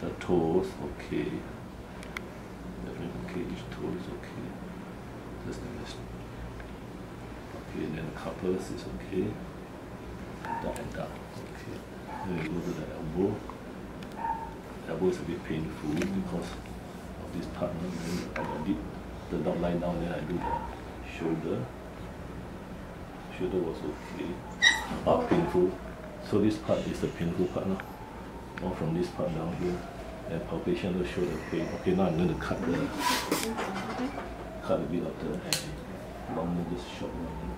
The toes, okay. Everything okay, each toe is okay. Just the rest. Okay, and then the carpus is okay. Dark and dark, okay. Then we go to the elbow. Elbow is a bit painful because of this part. no? Then I did the dot line down, then I do the shoulder. Shoulder was okay. Not painful. So this part is the painful part now. All from this part down here. And palpation will show the pain. Okay, now I'm going to cut the cut a bit of the long this short one.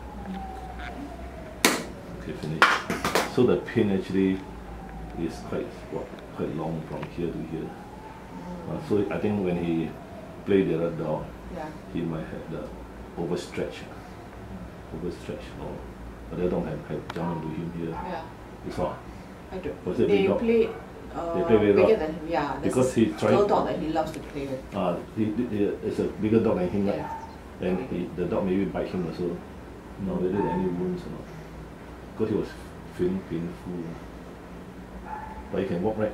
Okay, finish. So the pain actually is quite what, quite long from here to here. Uh, so I think when he played the other dog, Yeah. he might have the overstretch, overstretch or but they don't have, have jump into him here. Yeah. It's all I don't. Was it they big dog? play. Uh, They play big bigger than him. Yeah. there's Because a he tried- little dog that he loves to play with. uh, he, he, he is a bigger dog than him, right? Yeah. And he, the dog maybe bite him also. No, whether there any wounds or not. Because he was feeling painful. But he can walk right.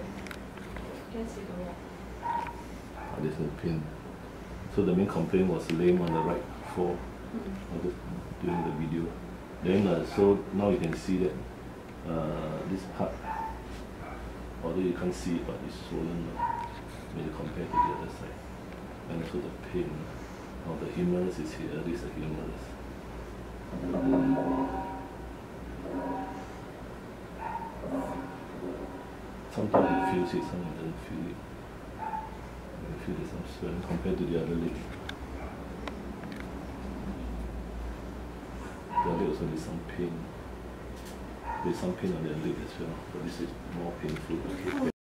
Can see the walk. Uh, there's no pain. So the main complaint was lame on the right foot Mm. I was doing the video. Then uh, so now you can see that uh, this part, although you can't see it, but it's swollen when you compare to the other side. And also the pain. of the humerus is here, this is the humerus. Sometimes you feel it, sometimes you don't feel it. You feel there's some swelling compared to the other leg. The other also there's some pain. There's some pain on their leg as well, but this is more painful.